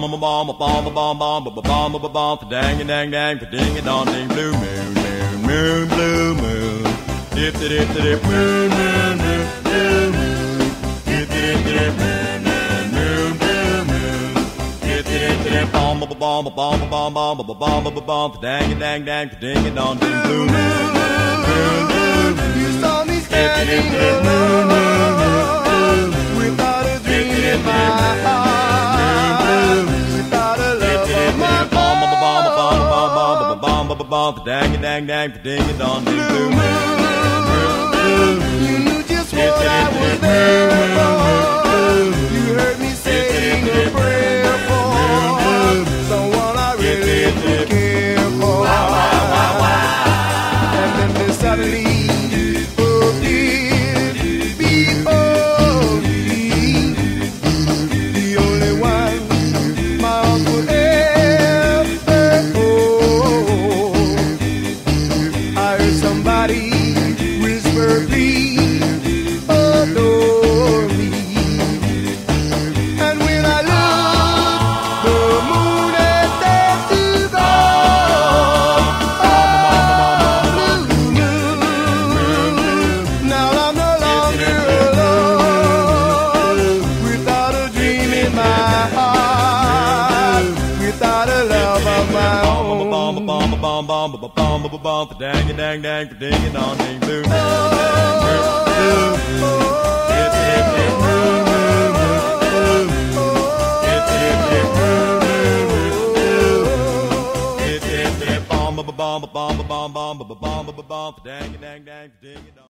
bomb bomb bomb bomb bomb bomb bomb bomb bomb bomb dang dang dang ding dong ding blue moon moon moon blue moon dip dip dip moon moon moon blue moon dip dip dip moon moon blue moon dip dip dip bomb bomb bomb bomb bomb bomb bomb bomb bomb dang dang dang ding dong ding blue moon moon blue moon You saw me standing alone without a dream in my heart, ba ba dang dang dang ding dong blue moon. My heart, without a love of my own bomb bomb bomb bomb bomb bomb bomb dang dang dang ding dong ding boom bomb bomb bomb bomb bomb bomb dang dang dang ding dong